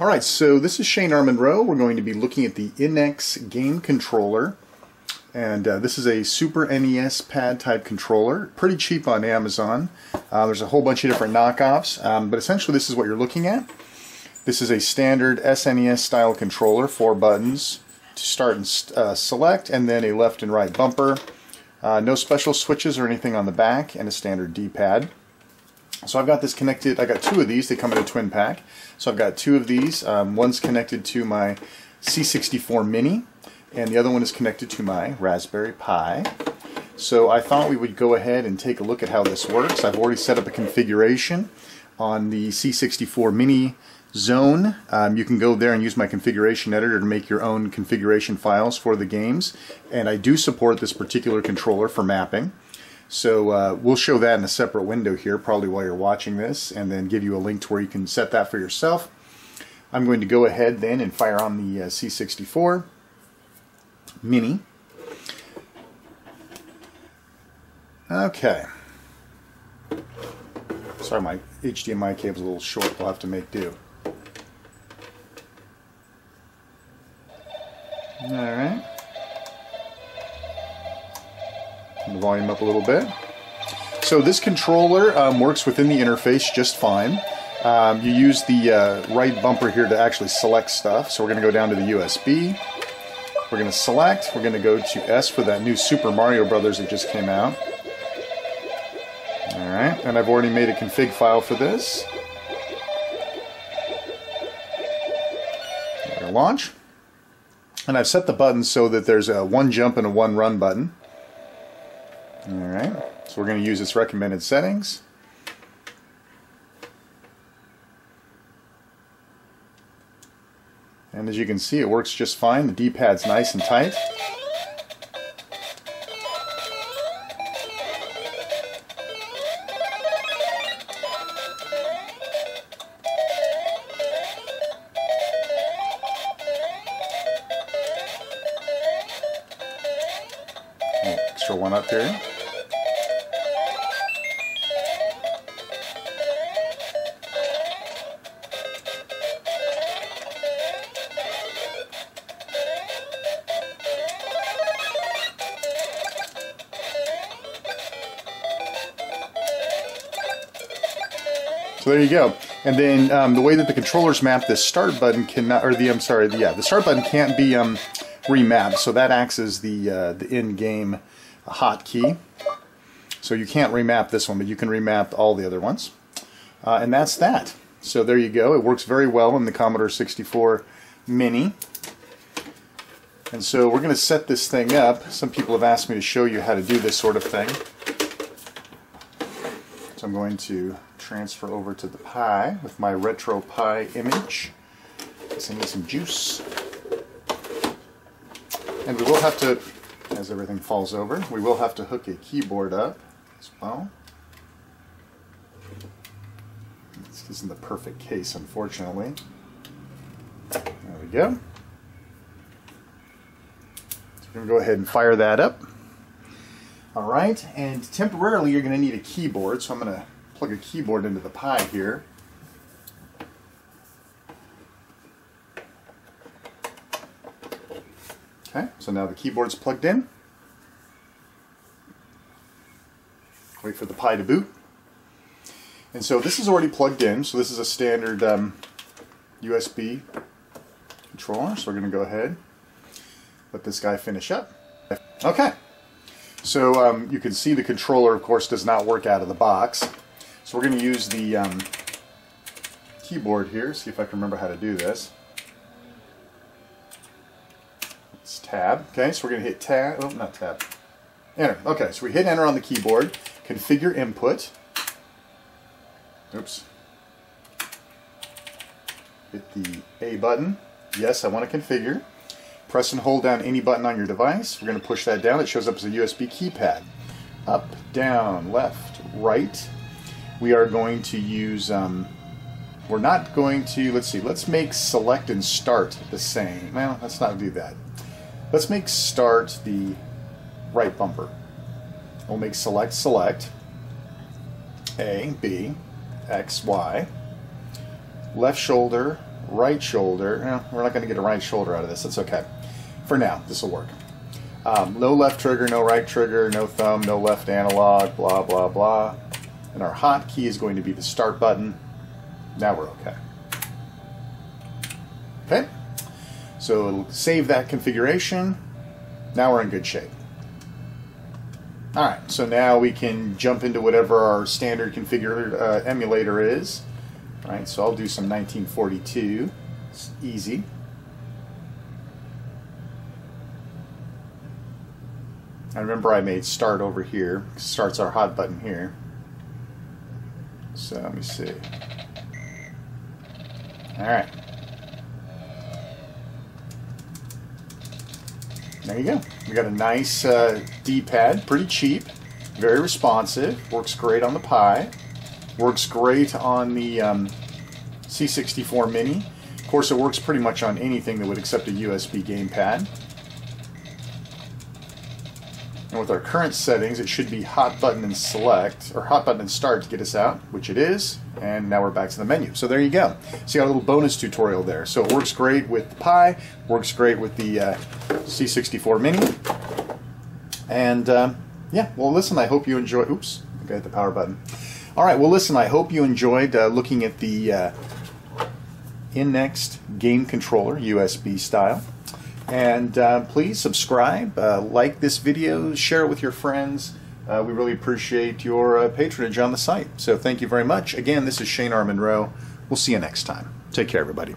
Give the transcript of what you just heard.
All right, so this is Shane R. Monroe. We're going to be looking at the iNNEXT game controller. And uh, this is a Super NES pad type controller. Pretty cheap on Amazon. Uh, there's a whole bunch of different knockoffs, um, but essentially this is what you're looking at. This is a standard SNES style controller, four buttons to start and uh, select, and then a left and right bumper. Uh, no special switches or anything on the back, and a standard D-pad. So I've got this connected, I got two of these, they come in a twin pack. So I've got two of these, um, one's connected to my C64 Mini, and the other one is connected to my Raspberry Pi. So I thought we would go ahead and take a look at how this works. I've already set up a configuration on the C64 Mini zone. Um, you can go there and use my configuration editor to make your own configuration files for the games. And I do support this particular controller for mapping. So uh, we'll show that in a separate window here, probably while you're watching this, and then give you a link to where you can set that for yourself. I'm going to go ahead then and fire on the uh, C64 Mini. Okay. Sorry, my HDMI cable's a little short. We'll have to make do. Alright. The volume up a little bit. So this controller um, works within the interface just fine. Um, you use the uh, right bumper here to actually select stuff. So we're going to go down to the USB. We're going to select. We're going to go to S for that new Super Mario Brothers that just came out. Alright, and I've already made a config file for this. launch. And I've set the buttons so that there's a one jump and a one run button. Alright, so we're going to use its recommended settings. And as you can see, it works just fine. The D-pad's nice and tight. Extra one up here. So there you go. And then um, the way that the controllers map, the start button cannot, or the, I'm sorry, the, yeah, the start button can't be um, remapped. So that acts as the, uh, the in-game hotkey. So you can't remap this one, but you can remap all the other ones. Uh, and that's that. So there you go. It works very well in the Commodore 64 Mini. And so we're going to set this thing up. Some people have asked me to show you how to do this sort of thing. I'm going to transfer over to the Pi with my RetroPie image. Guess I need some juice. And we will have to, as everything falls over, we will have to hook a keyboard up as well. This isn't the perfect case, unfortunately. There we go. So we're going to go ahead and fire that up. All right, and temporarily you're going to need a keyboard, so I'm going to plug a keyboard into the Pi here. Okay, so now the keyboard's plugged in. Wait for the Pi to boot. And so this is already plugged in, so this is a standard um, USB controller. So we're going to go ahead, let this guy finish up. Okay, so um, you can see the controller, of course, does not work out of the box. So we're going to use the um, keyboard here, see if I can remember how to do this. It's tab. Okay, so we're going to hit tab, oh, not tab, enter. Okay, so we hit enter on the keyboard, configure input. Oops. Hit the A button. Yes, I want to configure. Press and hold down any button on your device. We're going to push that down. It shows up as a USB keypad. Up, down, left, right, we are going to use, um, we're not going to, let's see, let's make select and start the same. Well, let's not do that. Let's make start the right bumper. We'll make select, select, A, B, X, Y, left shoulder, right shoulder. Eh, we're not going to get a right shoulder out of this. That's okay. For now, this will work. Um, no left trigger, no right trigger, no thumb, no left analog, blah, blah, blah. And our hotkey is going to be the start button. Now we're okay. Okay, so it'll save that configuration. Now we're in good shape. All right, so now we can jump into whatever our standard configured uh, emulator is. All right, so I'll do some 1942. It's easy. I remember I made start over here. Start's our hot button here. So let me see. All right. There you go. We got a nice uh, D-pad, pretty cheap, very responsive, works great on the Pi, works great on the um, C64 Mini. Of course, it works pretty much on anything that would accept a USB gamepad. And with our current settings, it should be hot button and select, or hot button and start to get us out, which it is. And now we're back to the menu. So there you go. So you got a little bonus tutorial there. So it works great with the Pi, works great with the uh, C64 Mini. And um, yeah, well listen, I hope you enjoy, oops, I got the power button. All right, well listen, I hope you enjoyed uh, looking at the uh, iNNEXT game controller, USB style. And uh, please subscribe, uh, like this video, share it with your friends. Uh, we really appreciate your uh, patronage on the site. So thank you very much. Again, this is Shane R. Monroe. We'll see you next time. Take care, everybody.